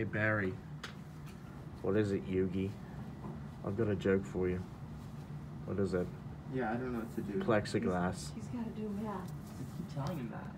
Hey Barry. What is it, Yugi? I've got a joke for you. What is it? Yeah, I don't know what to do. Plexiglass. He's gotta do math. I keep telling him that.